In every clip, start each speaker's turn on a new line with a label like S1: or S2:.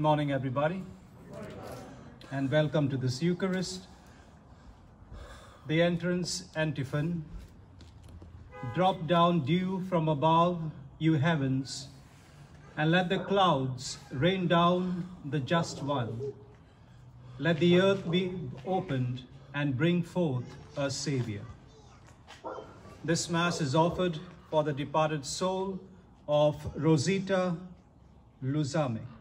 S1: morning, everybody, and welcome to this Eucharist. The entrance antiphon. Drop down dew from above, you heavens, and let the clouds rain down the just one. Let the earth be opened and bring forth a Savior. This Mass is offered for the departed soul of Rosita Luzame.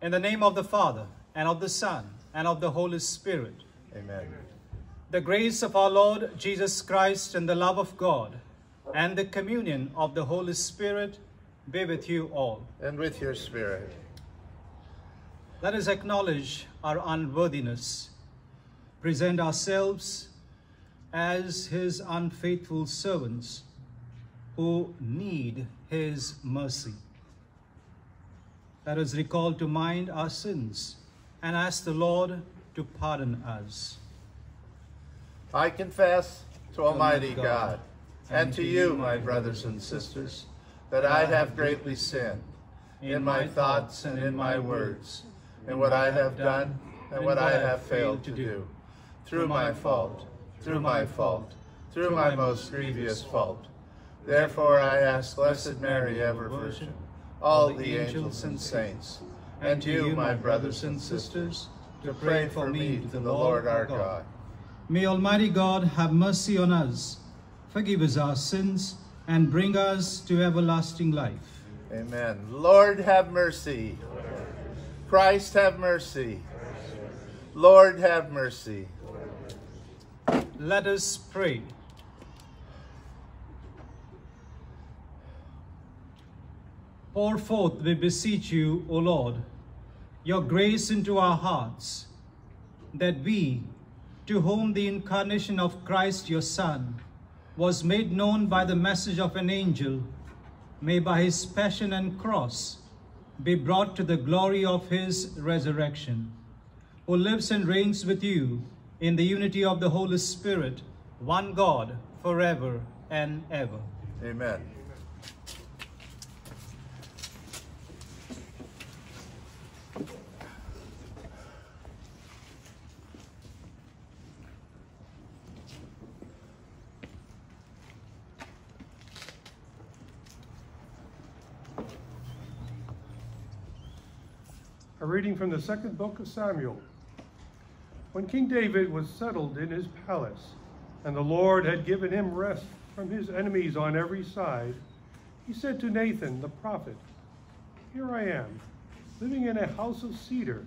S1: In the name of the Father, and of the Son, and of the Holy Spirit.
S2: Amen.
S1: The grace of our Lord Jesus Christ and the love of God and the communion of the Holy Spirit be with you all.
S2: And with your spirit.
S1: Let us acknowledge our unworthiness, present ourselves as his unfaithful servants who need his mercy. Let us recall to mind our sins and ask the Lord to pardon us.
S2: I confess to Almighty
S1: God,
S2: God and to you, my brothers and sisters, that I have greatly sinned in my thoughts and in my words, in what I have done and what I have failed to do, through my fault, through my fault, through my most grievous fault. Therefore I ask Blessed Mary, ever Virgin, all the angels and saints, and you, my brothers and sisters, to pray for me to the Lord our God.
S1: May Almighty God have mercy on us, forgive us our sins, and bring us to everlasting life.
S2: Amen. Lord, have mercy. Christ, have mercy. Lord, have mercy.
S1: Let us pray. Pour forth, we beseech you, O Lord, your grace into our hearts, that we, to whom the incarnation of Christ your Son was made known by the message of an angel, may by his passion and cross be brought to the glory of his resurrection, who lives and reigns with you in the unity of the Holy Spirit, one God, forever and ever.
S2: Amen.
S3: Reading from the second book of Samuel. When King David was settled in his palace, and the Lord had given him rest from his enemies on every side, he said to Nathan the prophet, Here I am, living in a house of cedar,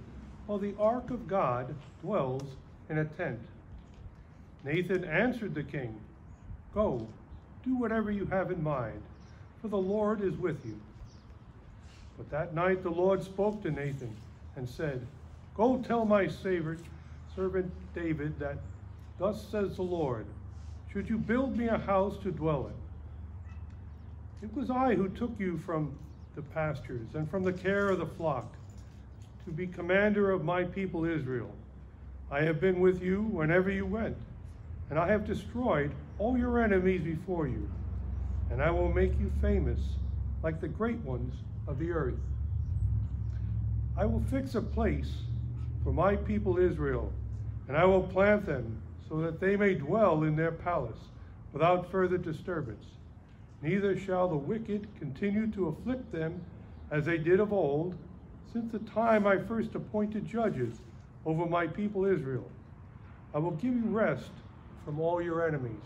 S3: while the ark of God dwells in a tent. Nathan answered the king, Go, do whatever you have in mind, for the Lord is with you. But that night the Lord spoke to Nathan and said, Go tell my servant David that thus says the Lord, Should you build me a house to dwell in? It was I who took you from the pastures and from the care of the flock to be commander of my people Israel. I have been with you whenever you went, and I have destroyed all your enemies before you, and I will make you famous like the great ones of the earth. I will fix a place for my people Israel, and I will plant them so that they may dwell in their palace without further disturbance. Neither shall the wicked continue to afflict them as they did of old, since the time I first appointed judges over my people Israel. I will give you rest from all your enemies.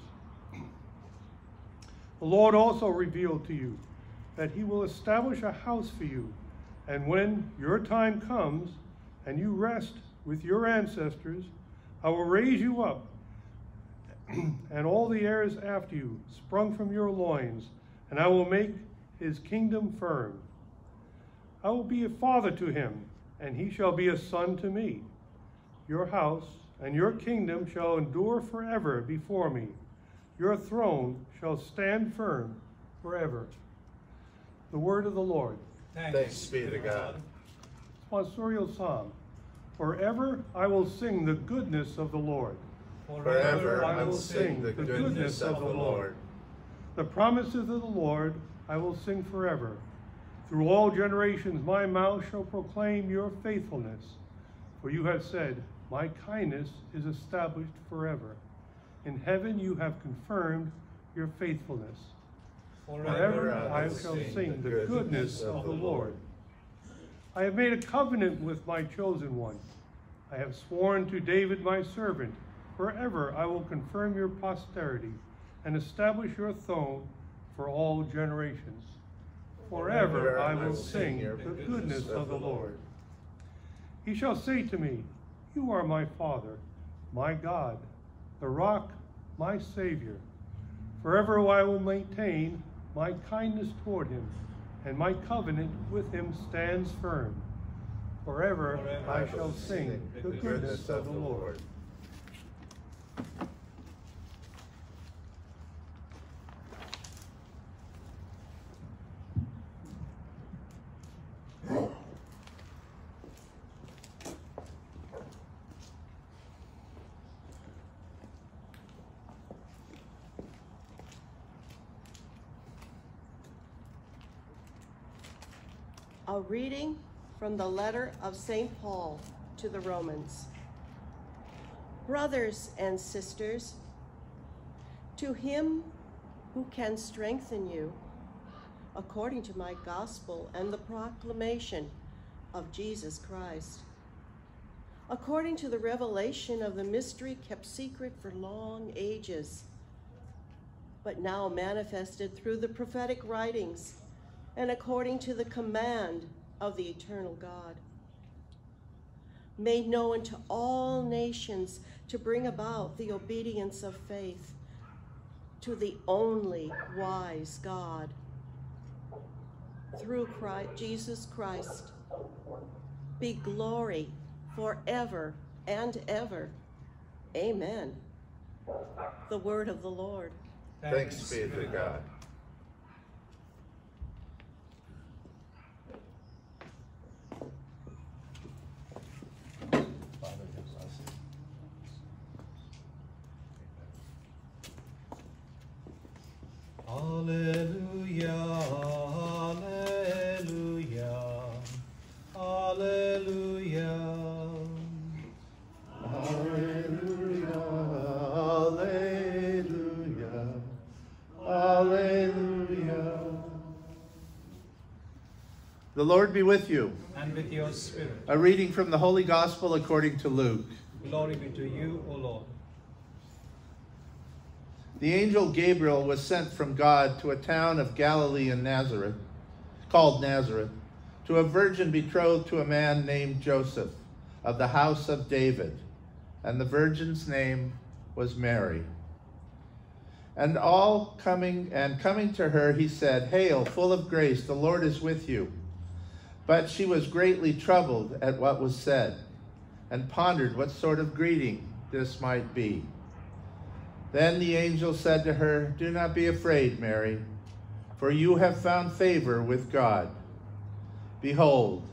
S3: The Lord also revealed to you that he will establish a house for you, and when your time comes and you rest with your ancestors, I will raise you up, and all the heirs after you, sprung from your loins, and I will make his kingdom firm. I will be a father to him, and he shall be a son to me. Your house and your kingdom shall endure forever before me. Your throne shall stand firm forever. The word of the Lord.
S2: Thanks be to God.
S3: Sponsorial Psalm. Forever I will sing the goodness of the Lord.
S2: Forever I will sing the goodness of the Lord.
S3: The promises of the Lord I will sing forever. Through all generations, my mouth shall proclaim your faithfulness. For you have said, My kindness is established forever. In heaven you have confirmed your faithfulness. Forever I shall sing the goodness of the Lord. I have made a covenant with my chosen one. I have sworn to David my servant, forever I will confirm your posterity and establish your throne for all generations. Forever I will sing the goodness of the Lord. He shall say to me, You are my Father, my God, the rock, my Savior. Forever I will maintain my kindness toward him, and my covenant with him stands firm. Forever, Forever I shall sing the goodness of the Lord.
S4: Reading from the letter of St. Paul to the Romans. Brothers and sisters, to him who can strengthen you, according to my gospel and the proclamation of Jesus Christ, according to the revelation of the mystery kept secret for long ages, but now manifested through the prophetic writings and according to the command of the eternal God. Made known to all nations to bring about the obedience of faith to the only wise God. Through Christ, Jesus Christ, be glory forever and ever. Amen. The word of the Lord.
S2: Thanks be to God.
S1: Alleluia, Alleluia, Alleluia.
S2: Alleluia, Alleluia, Alleluia. The Lord be with you.
S1: And with your spirit.
S2: A reading from the Holy Gospel according to Luke.
S1: Glory be to you, O Lord.
S2: The angel Gabriel was sent from God to a town of Galilee in Nazareth, called Nazareth, to a virgin betrothed to a man named Joseph of the house of David, and the virgin's name was Mary. And all coming and coming to her, he said, Hail, full of grace, the Lord is with you. But she was greatly troubled at what was said, and pondered what sort of greeting this might be. Then the angel said to her, Do not be afraid, Mary, for you have found favor with God. Behold,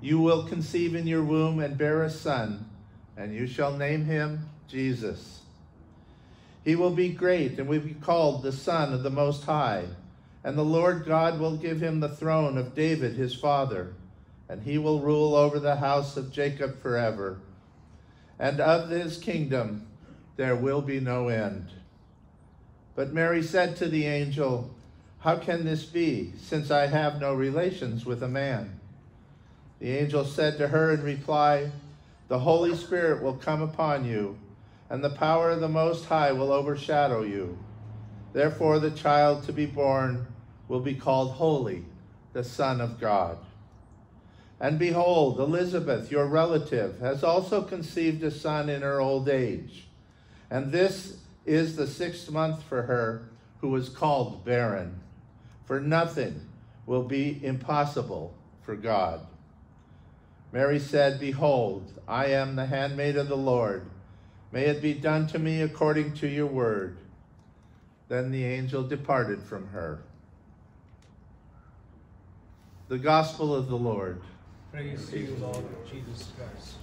S2: you will conceive in your womb and bear a son, and you shall name him Jesus. He will be great and will be called the Son of the Most High, and the Lord God will give him the throne of David his father, and he will rule over the house of Jacob forever. And of his kingdom there will be no end. But Mary said to the angel, How can this be, since I have no relations with a man? The angel said to her in reply, The Holy Spirit will come upon you, and the power of the Most High will overshadow you. Therefore, the child to be born will be called Holy, the Son of God. And behold, Elizabeth, your relative, has also conceived a son in her old age. And this is the sixth month for her who was called barren. For nothing will be impossible for God. Mary said, Behold, I am the handmaid of the Lord. May it be done to me according to your word. Then the angel departed from her. The Gospel of the Lord.
S1: Praise to you, Lord Jesus Christ.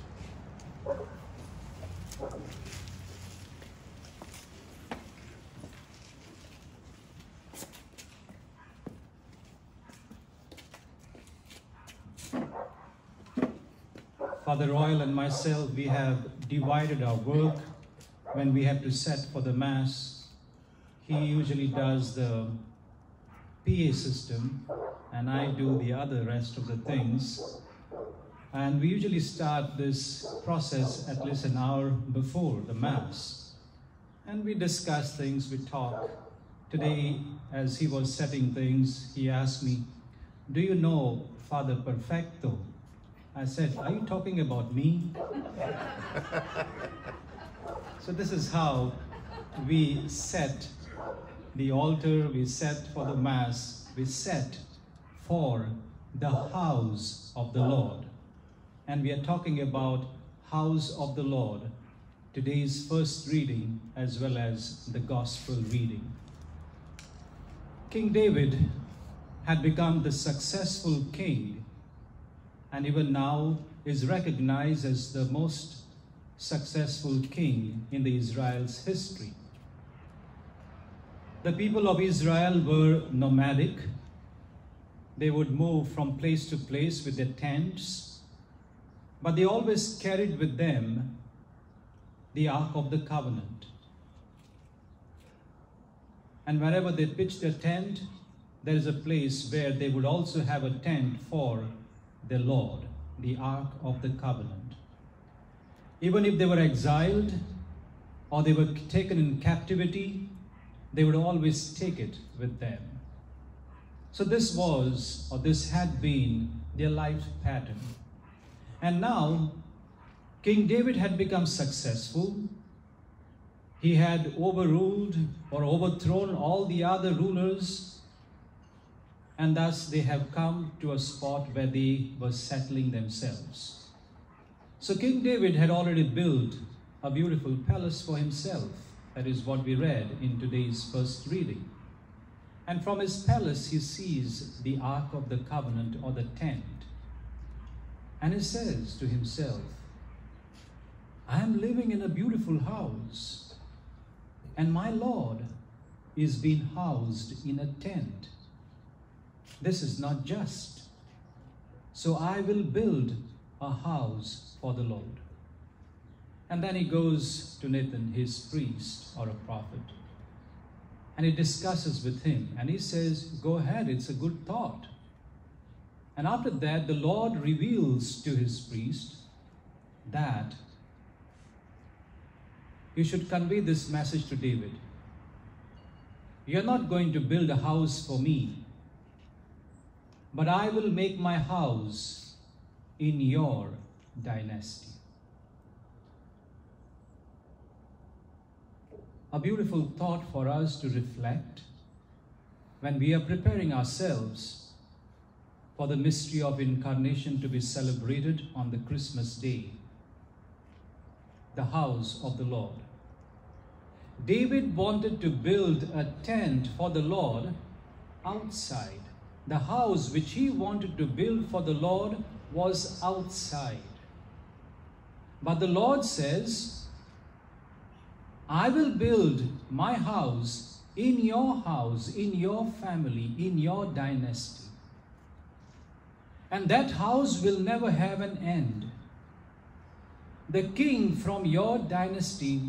S1: Father Royal and myself, we have divided our work when we have to set for the Mass. He usually does the PA system, and I do the other rest of the things. And we usually start this process at least an hour before the Mass. And we discuss things, we talk. Today, as he was setting things, he asked me, Do you know Father Perfecto? I said, Are you talking about me? so, this is how we set the altar, we set for the Mass, we set for the house of the Lord. And we are talking about house of the Lord, today's first reading as well as the gospel reading. King David had become the successful king and even now is recognized as the most successful king in the Israel's history. The people of Israel were nomadic. They would move from place to place with their tents, but they always carried with them the Ark of the Covenant. And wherever they pitched their tent, there is a place where they would also have a tent for the Lord, the Ark of the Covenant. Even if they were exiled or they were taken in captivity, they would always take it with them. So this was, or this had been, their life pattern. And now, King David had become successful. He had overruled or overthrown all the other rulers and thus they have come to a spot where they were settling themselves. So King David had already built a beautiful palace for himself. That is what we read in today's first reading. And from his palace he sees the Ark of the Covenant or the tent. And he says to himself, I am living in a beautiful house, and my Lord is being housed in a tent. This is not just. So I will build a house for the Lord. And then he goes to Nathan, his priest or a prophet, and he discusses with him. And he says, Go ahead, it's a good thought. And after that, the Lord reveals to his priest that you should convey this message to David. You're not going to build a house for me but I will make my house in your dynasty. A beautiful thought for us to reflect when we are preparing ourselves for the mystery of incarnation to be celebrated on the Christmas day, the house of the Lord. David wanted to build a tent for the Lord outside the house which he wanted to build for the Lord was outside. But the Lord says, I will build my house in your house, in your family, in your dynasty. And that house will never have an end. The king from your dynasty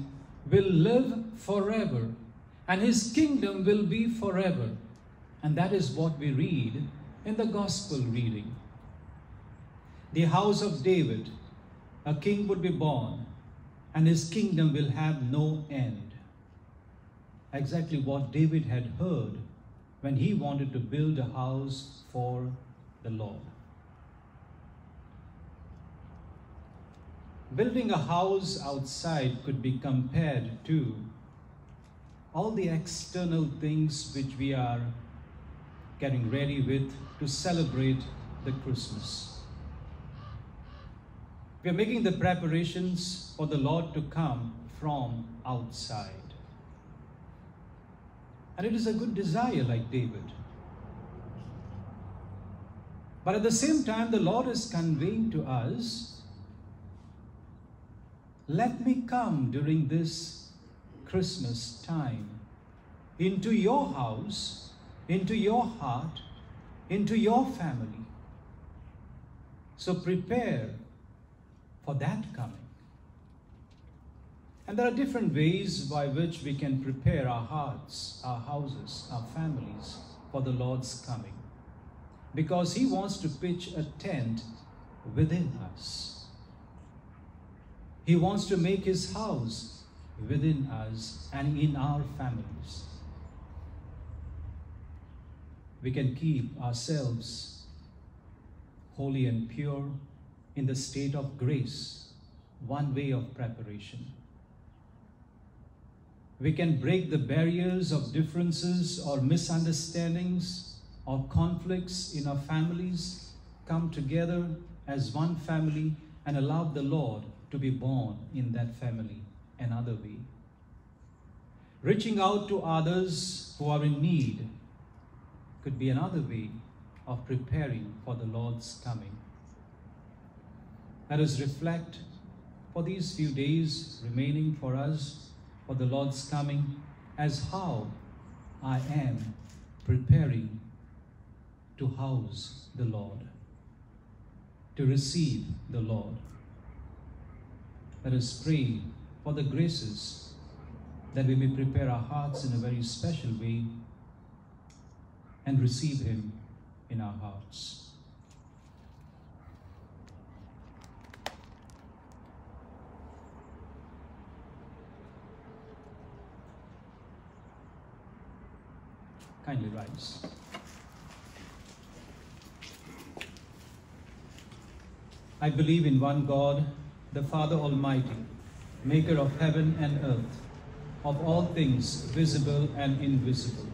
S1: will live forever, and his kingdom will be forever. And that is what we read in the gospel reading. The house of David, a king would be born, and his kingdom will have no end. Exactly what David had heard when he wanted to build a house for the Lord. Building a house outside could be compared to all the external things which we are getting ready with to celebrate the Christmas. We are making the preparations for the Lord to come from outside. And it is a good desire, like David. But at the same time, the Lord is conveying to us let me come during this Christmas time into your house into your heart, into your family. So prepare for that coming. And there are different ways by which we can prepare our hearts, our houses, our families for the Lord's coming. Because He wants to pitch a tent within us. He wants to make His house within us and in our families. We can keep ourselves holy and pure in the state of grace, one way of preparation. We can break the barriers of differences or misunderstandings or conflicts in our families, come together as one family and allow the Lord to be born in that family another way. Reaching out to others who are in need could be another way of preparing for the Lord's coming. Let us reflect for these few days remaining for us for the Lord's coming as how I am preparing to house the Lord, to receive the Lord. Let us pray for the graces that we may prepare our hearts in a very special way and receive Him in our hearts. Kindly rise. I believe in one God, the Father Almighty, maker of heaven and earth, of all things visible and invisible.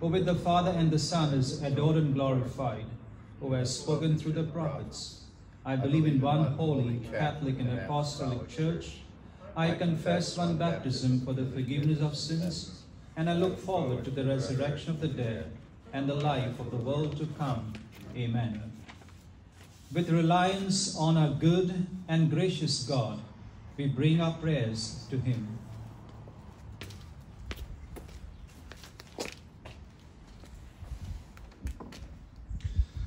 S1: who with the Father and the Son is adored and glorified, who has spoken through the prophets. I believe in one holy, Catholic, and Apostolic Church. I confess one baptism for the forgiveness of sins, and I look forward to the resurrection of the dead and the life of the world to come. Amen. With reliance on our good and gracious God, we bring our prayers to Him.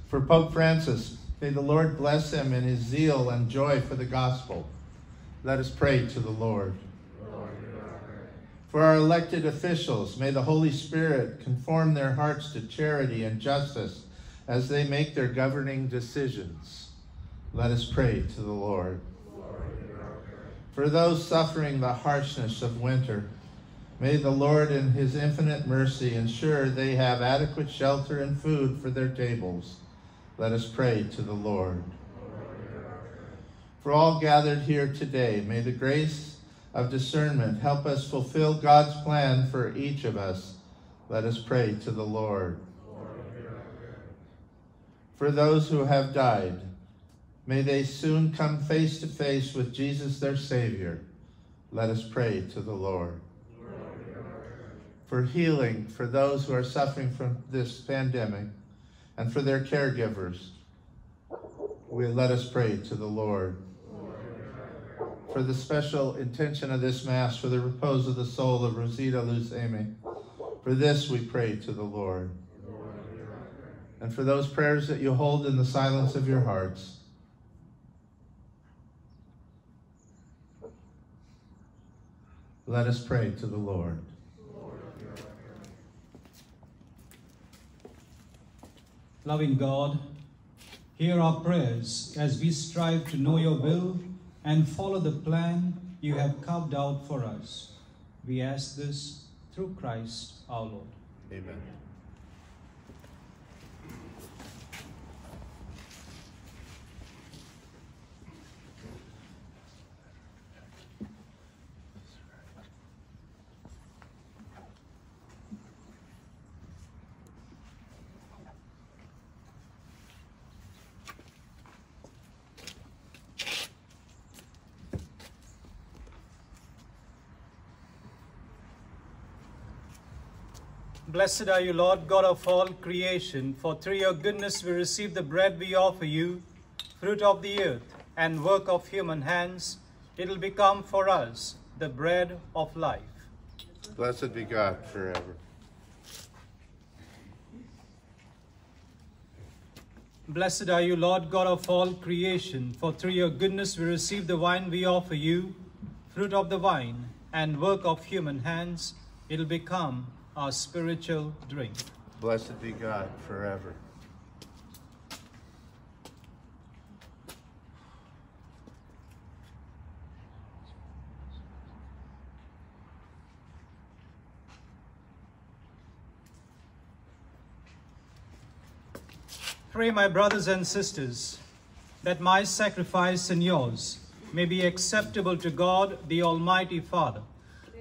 S2: For Pope Francis, may the Lord bless him in his zeal and joy for the gospel. Let us pray to the Lord. For our elected officials, may the Holy Spirit conform their hearts to charity and justice as they make their governing decisions. Let us pray to the Lord. For those suffering the harshness of winter, may the Lord in his infinite mercy ensure they have adequate shelter and food for their tables. Let us pray to the Lord. For all gathered here today, may the grace of discernment help us fulfill God's plan for each of us. Let us pray to the Lord. For those who have died, may they soon come face to face with Jesus their Savior. Let us pray to the Lord. For healing for those who are suffering from this pandemic and for their caregivers, we let us pray to the Lord for the special intention of this Mass for the repose of the soul of Rosita Luz Amy. For this we pray to the Lord. And for those prayers that you hold in the silence of your hearts. Let us pray to the Lord.
S1: Loving God, hear our prayers as we strive to know your will and follow the plan you have carved out for us. We ask this through Christ our Lord.
S2: Amen.
S1: Blessed are you, Lord God of all creation, for through your goodness we receive the bread we offer you, fruit of the earth and work of human hands. It will become for us the bread of life.
S2: Blessed be God forever.
S1: Blessed are you, Lord God of all creation, for through your goodness we receive the wine we offer you, fruit of the vine and work of human hands. It will become our spiritual drink.
S2: Blessed be God forever.
S1: Pray, my brothers and sisters, that my sacrifice and yours may be acceptable to God, the Almighty Father.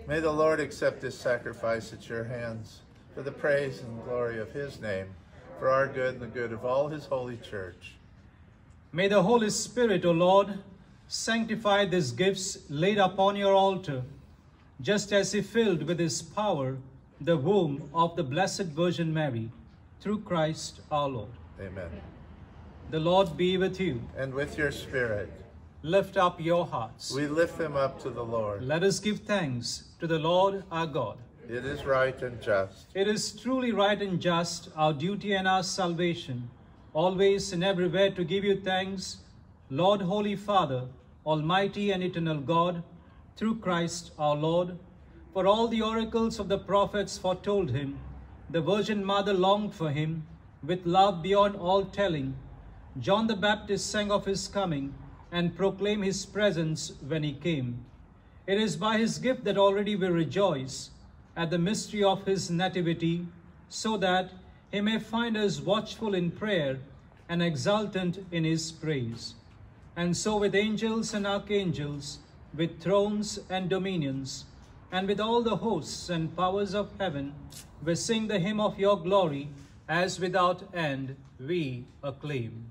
S2: May the Lord accept this sacrifice at your hands for the praise and glory of his name, for our good and the good of all his holy church.
S1: May the Holy Spirit, O Lord, sanctify these gifts laid upon your altar, just as he filled with his power the womb of the Blessed Virgin Mary, through Christ our Lord.
S2: Amen.
S1: The Lord be with you.
S2: And with your spirit,
S1: Lift up your hearts.
S2: we lift them up to the Lord.
S1: Let us give thanks to the Lord our God.
S2: It is right and just.
S1: It is truly right and just, our duty and our salvation, always and everywhere to give you thanks, Lord, Holy Father, Almighty and eternal God, through Christ our Lord. For all the oracles of the prophets foretold him, the Virgin Mother longed for him, with love beyond all telling. John the Baptist sang of his coming and proclaim his presence when he came. It is by his gift that already we rejoice at the mystery of his nativity, so that he may find us watchful in prayer and exultant in his praise. And so with angels and archangels, with thrones and dominions, and with all the hosts and powers of heaven, we sing the hymn of your glory, as without end we acclaim.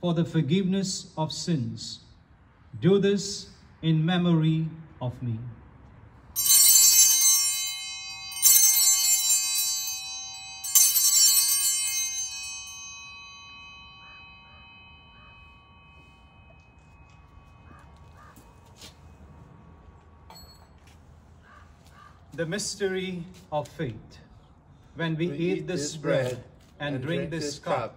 S1: for the forgiveness of sins. Do this in memory of me. The mystery of faith. When we, we eat this bread and, and drink this cup,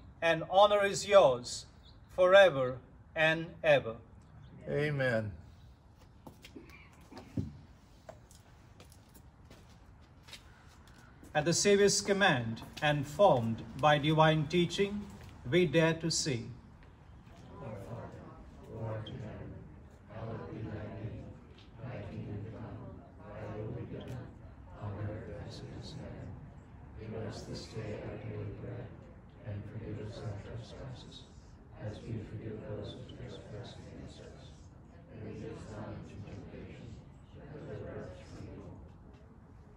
S1: and honor is yours forever and ever.
S2: Amen.
S1: At the Saviour's command and formed by divine teaching, we dare to say,
S5: this day our daily bread, and forgive us our trespasses, as we forgive those who trespass against us. And lead us not into temptation, but deliver us from evil.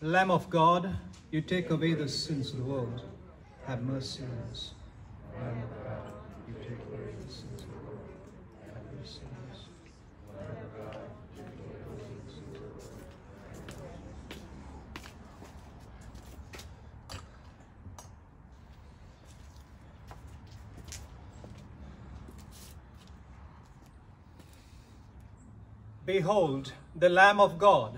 S1: Lamb of God, you take away the sins of the world. Have mercy on us. Lamb of God, you take away the sins of the world. Have mercy on us. Behold the Lamb of God.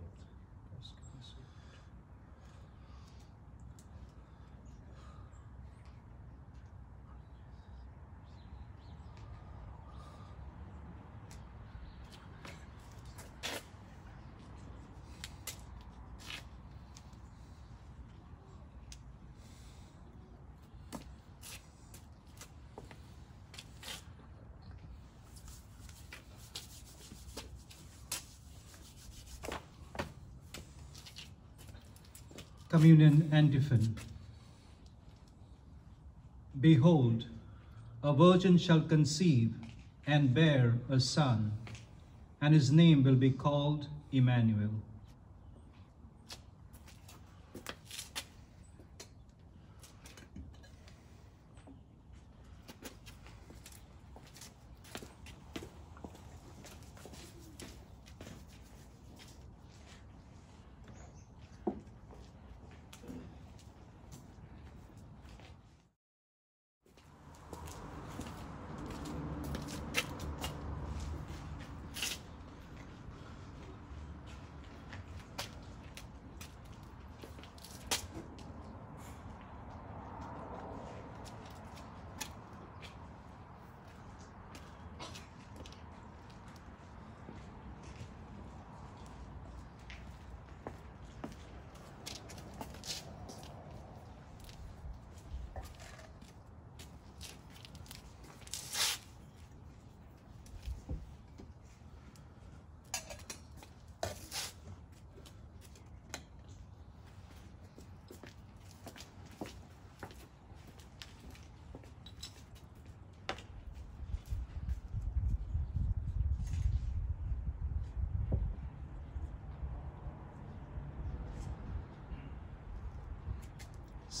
S1: Communion Antiphon. Behold, a virgin shall conceive and bear a son, and his name will be called Emmanuel.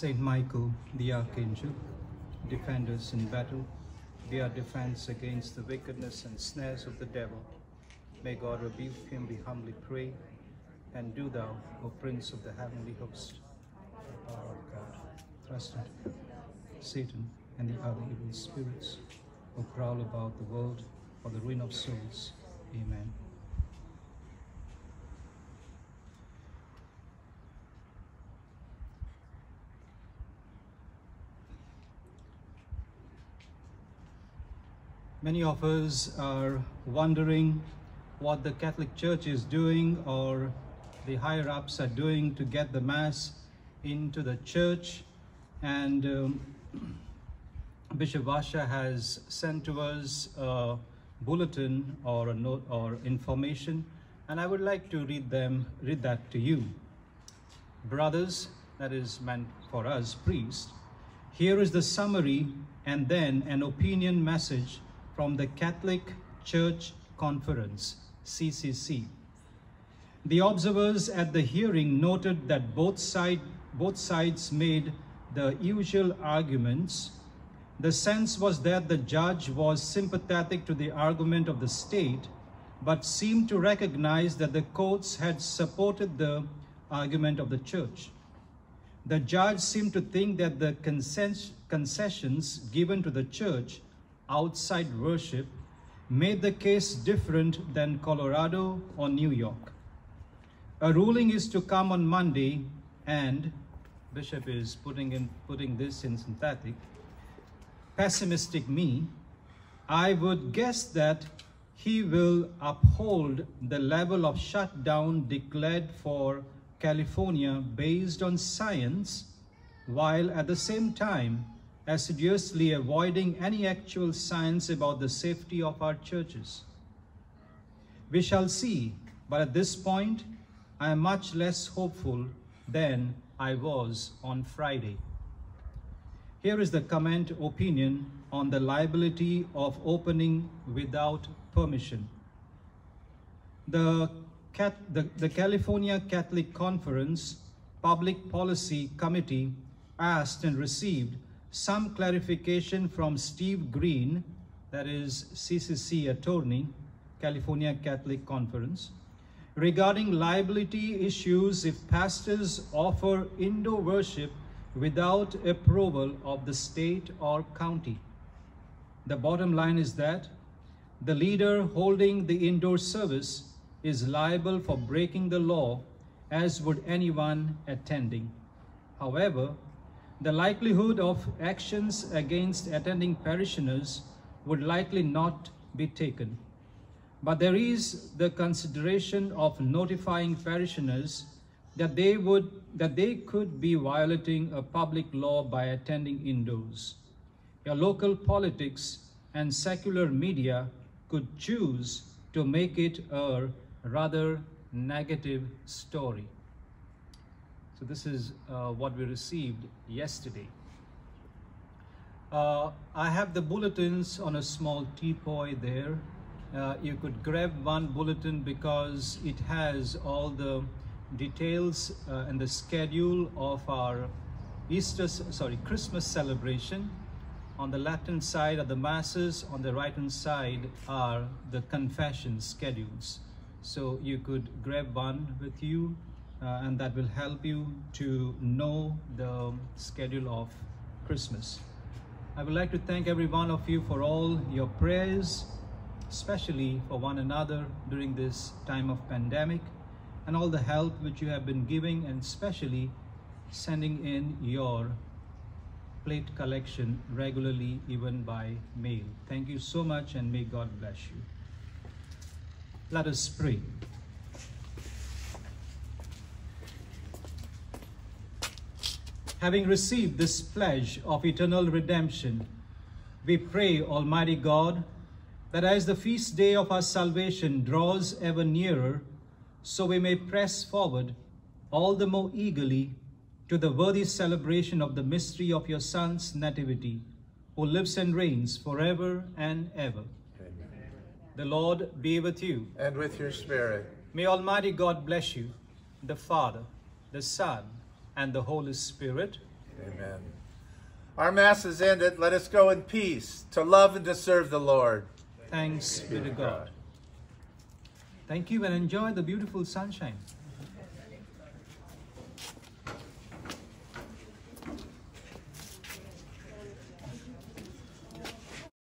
S1: Saint Michael, the Archangel, defend us in battle. Be our defense against the wickedness and snares of the devil. May God rebuke him, we humbly pray. And do thou, O Prince of the heavenly host, the power of God, thrust into Satan and the other evil spirits who prowl about the world for the ruin of souls. Amen. Many of us are wondering what the Catholic Church is doing or the higher ups are doing to get the Mass into the church. And um, Bishop Vasa has sent to us a bulletin or a note or information, and I would like to read them, read that to you. Brothers, that is meant for us, priests, here is the summary and then an opinion message from the Catholic Church Conference, CCC. The observers at the hearing noted that both, side, both sides made the usual arguments. The sense was that the judge was sympathetic to the argument of the state, but seemed to recognize that the courts had supported the argument of the church. The judge seemed to think that the concessions given to the church outside worship made the case different than Colorado or New York. A ruling is to come on Monday and Bishop is putting in putting this in synthetic. Pessimistic me, I would guess that he will uphold the level of shutdown declared for California based on science, while at the same time assiduously avoiding any actual science about the safety of our churches. We shall see, but at this point, I am much less hopeful than I was on Friday. Here is the comment opinion on the liability of opening without permission. The, Cat, the, the California Catholic Conference Public Policy Committee asked and received some clarification from Steve Green, that is CCC attorney, California Catholic Conference, regarding liability issues if pastors offer indoor worship without approval of the state or county. The bottom line is that the leader holding the indoor service is liable for breaking the law as would anyone attending. However, the likelihood of actions against attending parishioners would likely not be taken. But there is the consideration of notifying parishioners that they would that they could be violating a public law by attending indoors. Your local politics and secular media could choose to make it a rather negative story. So this is uh, what we received yesterday. Uh, I have the bulletins on a small teapoy there uh, you could grab one bulletin because it has all the details uh, and the schedule of our Easter, sorry, Christmas celebration. On the left-hand side are the masses, on the right-hand side are the confession schedules. So you could grab one with you uh, and that will help you to know the schedule of Christmas. I would like to thank every one of you for all your prayers, especially for one another during this time of pandemic and all the help which you have been giving and especially sending in your plate collection regularly even by mail. Thank you so much and may God bless you. Let us pray. Having received this pledge of eternal redemption, we pray, Almighty God, that as the feast day of our salvation draws ever nearer, so we may press forward all the more eagerly to the worthy celebration of the mystery of your Son's nativity, who lives and reigns forever and ever. Amen. The Lord be with you.
S2: And with your spirit.
S1: May Almighty God bless you, the Father, the Son, and the Holy Spirit.
S2: Amen. Our Mass is ended. Let us go in peace to love and to serve the Lord.
S1: Thanks be to God. Thank you and enjoy the beautiful sunshine.